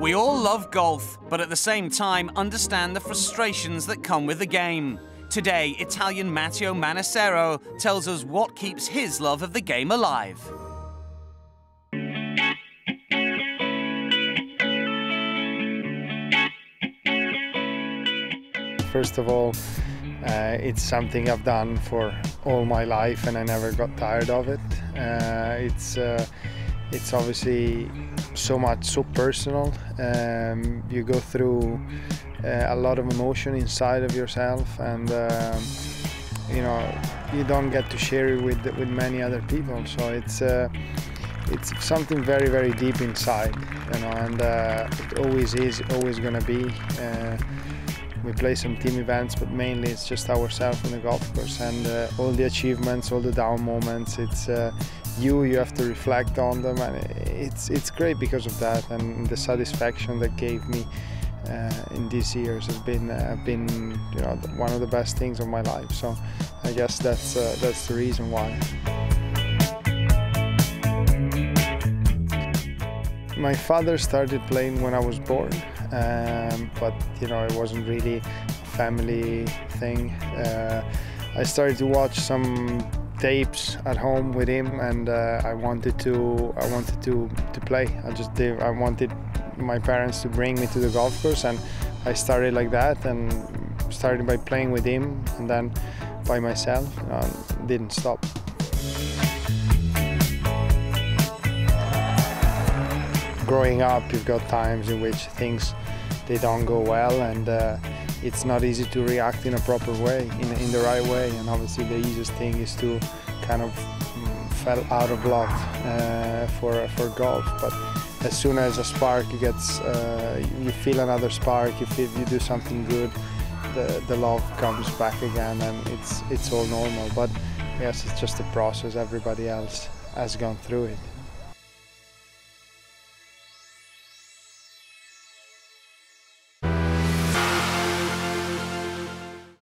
We all love golf, but at the same time understand the frustrations that come with the game. Today, Italian Matteo Manassero tells us what keeps his love of the game alive. First of all, uh, it's something I've done for all my life and I never got tired of it. Uh, it's uh, it's obviously so much so personal. Um, you go through uh, a lot of emotion inside of yourself, and um, you know you don't get to share it with with many other people. So it's uh, it's something very very deep inside, you know, and uh, it always is, always gonna be. Uh, we play some team events, but mainly it's just ourselves on the golf course and uh, all the achievements, all the down moments. It's uh, you. You have to reflect on them, and it's it's great because of that and the satisfaction that gave me uh, in these years has been uh, been you know one of the best things of my life. So I guess that's uh, that's the reason why. My father started playing when I was born, um, but you know it wasn't really a family thing. Uh, I started to watch some tapes at home with him, and uh, I wanted to I wanted to to play. I just did. I wanted my parents to bring me to the golf course, and I started like that, and started by playing with him, and then by myself. didn't stop. growing up, you've got times in which things they don't go well, and uh, it's not easy to react in a proper way, in, in the right way. And obviously, the easiest thing is to kind of mm, fell out of love uh, for for golf. But as soon as a spark gets, uh, you feel another spark, you feel you do something good, the the love comes back again, and it's it's all normal. But yes, it's just a process. Everybody else has gone through it.